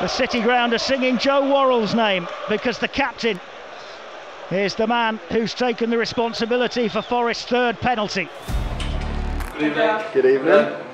The City Ground are singing Joe Worrall's name because the captain is the man who's taken the responsibility for Forest's third penalty. Good evening. Good evening.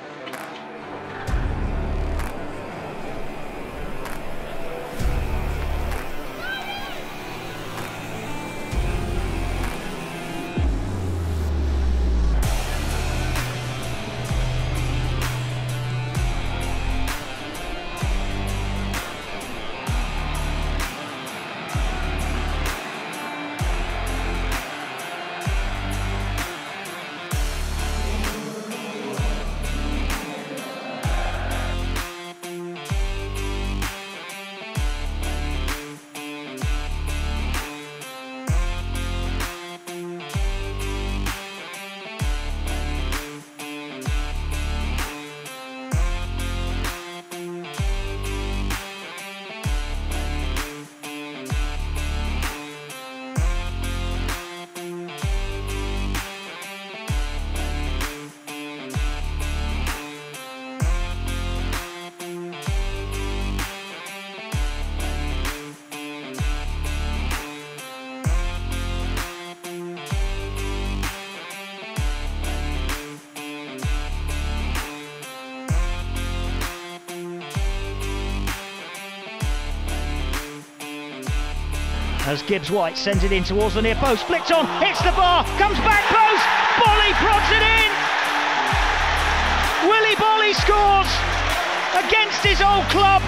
As Gibbs White sends it in towards the near post, flicked on, hits the bar, comes back post, Boly prods it in. Willy Boly scores against his old club.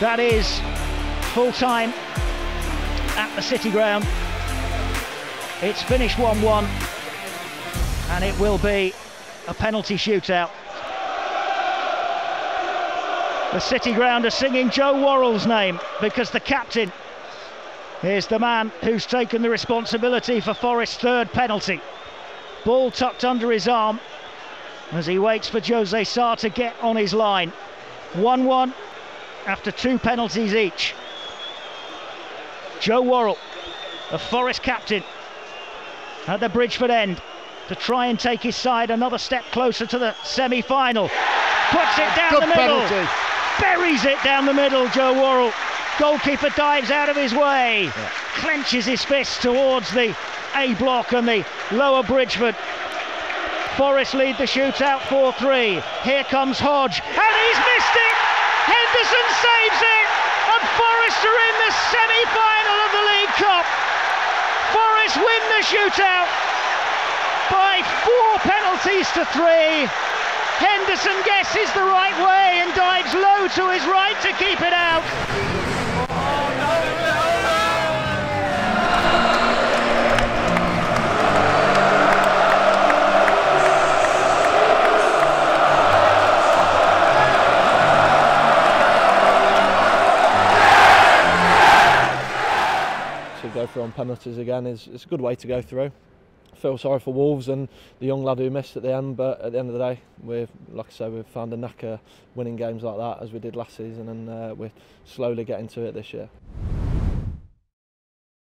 That is full time at the City Ground. It's finished 1 1, and it will be a penalty shootout. The City Ground are singing Joe Worrall's name because the captain is the man who's taken the responsibility for Forest's third penalty. Ball tucked under his arm as he waits for Jose Sá to get on his line. 1 1 after two penalties each. Joe Worrall, the Forest captain, at the Bridgford end to try and take his side another step closer to the semi-final. Puts it down Good the middle, penalty. buries it down the middle. Joe Worrall, goalkeeper dives out of his way, Yeah. clenches his fist towards the A block and the lower Bridgford. Forest lead the shootout 4-3. Here comes Hodge, and he's missed it. Henderson saves it, and Forest are in the semi-final of the League Cup. Forest win the shootout by four penalties to three. Henderson guesses the right way and dives low to his right to keep it out. go through on penalties again is it's a good way to go through. I feel sorry for Wolves and the young lad who missed at the end, but at the end of the day, we've, like I said, we've found a knack of winning games like that as we did last season and uh, we're slowly getting to it this year.